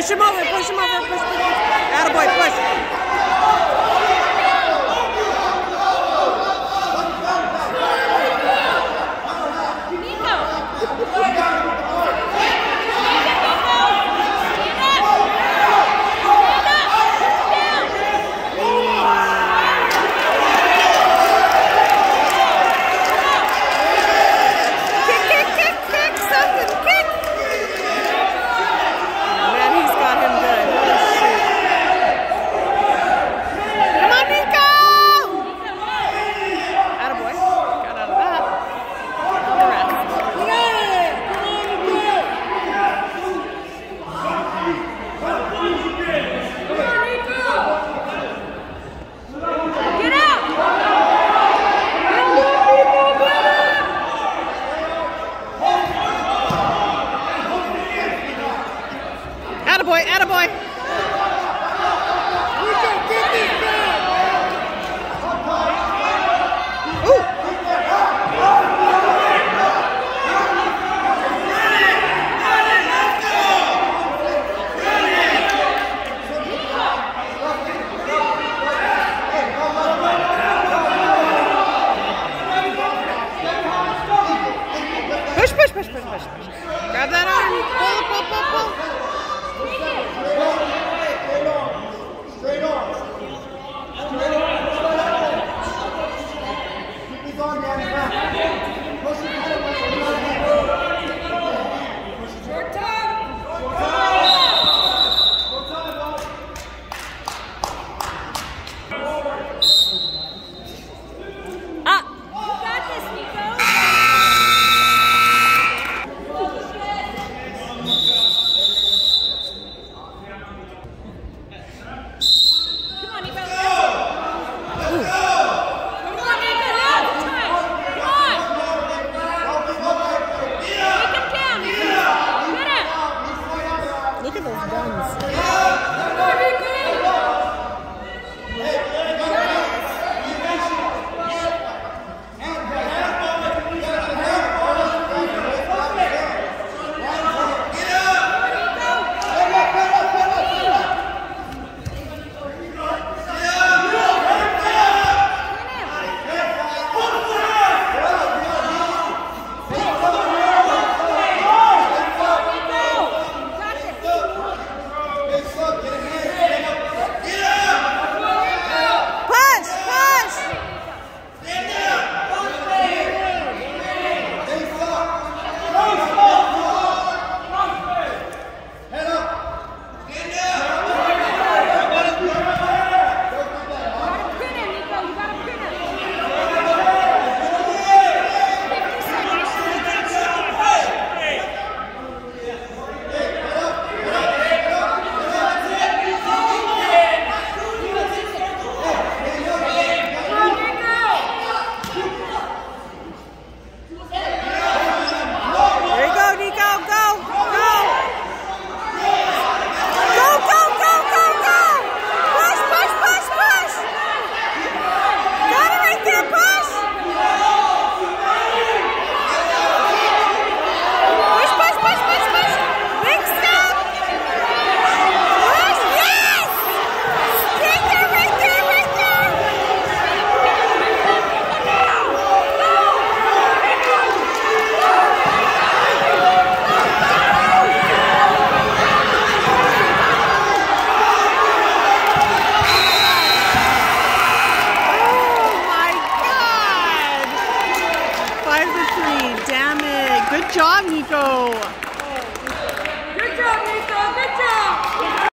Push him over, push him over, push him over. Attaboy, push.